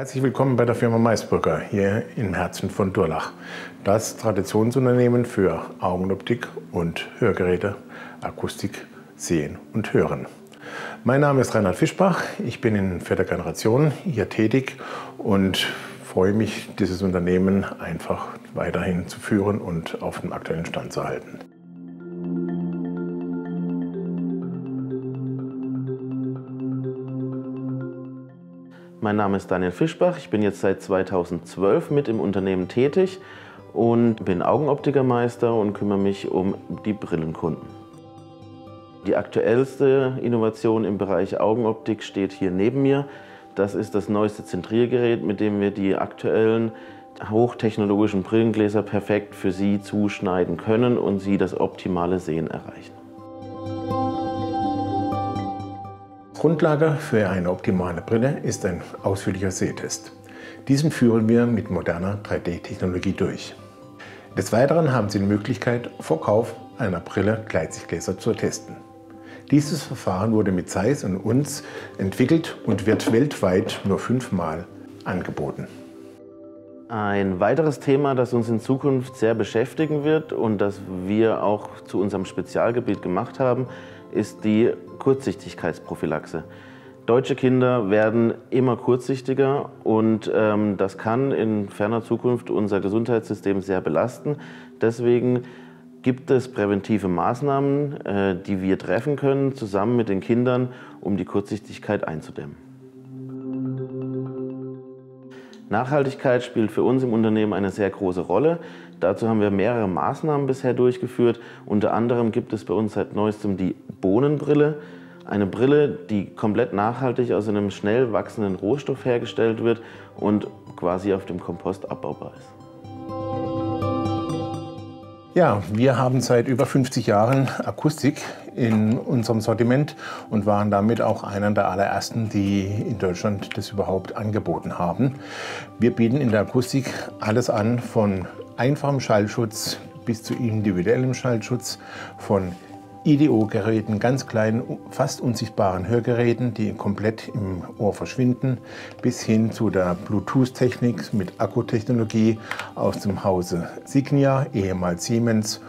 Herzlich willkommen bei der Firma Maisbrücker hier im Herzen von Durlach. Das Traditionsunternehmen für Augenoptik und Hörgeräte, Akustik, Sehen und Hören. Mein Name ist Reinhard Fischbach, ich bin in vierter Generation hier tätig und freue mich, dieses Unternehmen einfach weiterhin zu führen und auf dem aktuellen Stand zu halten. Mein Name ist Daniel Fischbach. Ich bin jetzt seit 2012 mit im Unternehmen tätig und bin Augenoptikermeister und kümmere mich um die Brillenkunden. Die aktuellste Innovation im Bereich Augenoptik steht hier neben mir. Das ist das neueste Zentriergerät, mit dem wir die aktuellen hochtechnologischen Brillengläser perfekt für Sie zuschneiden können und Sie das optimale Sehen erreichen. Grundlage für eine optimale Brille ist ein ausführlicher Sehtest. Diesen führen wir mit moderner 3D-Technologie durch. Des Weiteren haben Sie die Möglichkeit, vor Kauf einer Brille Gleitsichtgläser zu testen. Dieses Verfahren wurde mit Zeiss und uns entwickelt und wird weltweit nur fünfmal angeboten. Ein weiteres Thema, das uns in Zukunft sehr beschäftigen wird und das wir auch zu unserem Spezialgebiet gemacht haben, ist die Kurzsichtigkeitsprophylaxe. Deutsche Kinder werden immer kurzsichtiger und ähm, das kann in ferner Zukunft unser Gesundheitssystem sehr belasten. Deswegen gibt es präventive Maßnahmen, äh, die wir treffen können, zusammen mit den Kindern, um die Kurzsichtigkeit einzudämmen. Nachhaltigkeit spielt für uns im Unternehmen eine sehr große Rolle. Dazu haben wir mehrere Maßnahmen bisher durchgeführt. Unter anderem gibt es bei uns seit neuestem die Bohnenbrille. Eine Brille, die komplett nachhaltig aus einem schnell wachsenden Rohstoff hergestellt wird und quasi auf dem Kompost abbaubar ist. Ja, wir haben seit über 50 Jahren Akustik in unserem Sortiment und waren damit auch einer der allerersten, die in Deutschland das überhaupt angeboten haben. Wir bieten in der Akustik alles an, von einfachem Schallschutz bis zu individuellem Schallschutz, von IDO-Geräten, ganz kleinen, fast unsichtbaren Hörgeräten, die komplett im Ohr verschwinden, bis hin zu der Bluetooth-Technik mit Akkutechnologie aus dem Hause Signia, ehemals Siemens.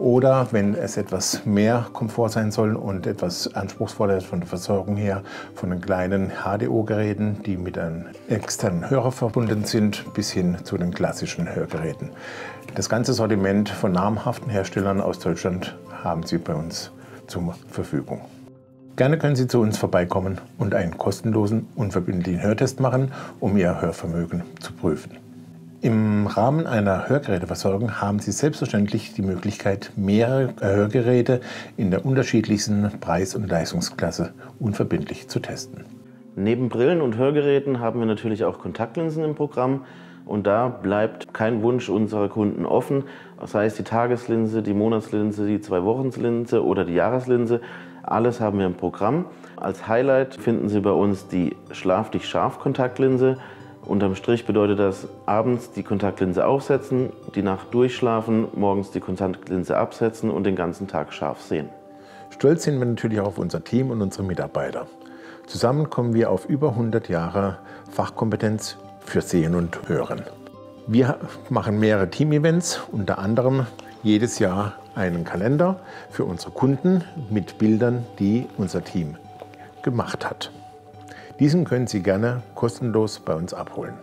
Oder wenn es etwas mehr Komfort sein soll und etwas anspruchsvoller ist von der Versorgung her, von den kleinen HDO-Geräten, die mit einem externen Hörer verbunden sind, bis hin zu den klassischen Hörgeräten. Das ganze Sortiment von namhaften Herstellern aus Deutschland haben Sie bei uns zur Verfügung. Gerne können Sie zu uns vorbeikommen und einen kostenlosen, unverbindlichen Hörtest machen, um Ihr Hörvermögen zu prüfen. Im Rahmen einer Hörgeräteversorgung haben Sie selbstverständlich die Möglichkeit, mehrere Hörgeräte in der unterschiedlichsten Preis- und Leistungsklasse unverbindlich zu testen. Neben Brillen und Hörgeräten haben wir natürlich auch Kontaktlinsen im Programm. Und da bleibt kein Wunsch unserer Kunden offen, sei es die Tageslinse, die Monatslinse, die Zwei-Wochenslinse oder die Jahreslinse. Alles haben wir im Programm. Als Highlight finden Sie bei uns die Schlaf dich scharf Kontaktlinse. Unterm Strich bedeutet das abends die Kontaktlinse aufsetzen, die Nacht durchschlafen, morgens die Kontaktlinse absetzen und den ganzen Tag scharf sehen. Stolz sind wir natürlich auch auf unser Team und unsere Mitarbeiter. Zusammen kommen wir auf über 100 Jahre Fachkompetenz für Sehen und Hören. Wir machen mehrere Team-Events, unter anderem jedes Jahr einen Kalender für unsere Kunden mit Bildern, die unser Team gemacht hat. Diesen können Sie gerne kostenlos bei uns abholen.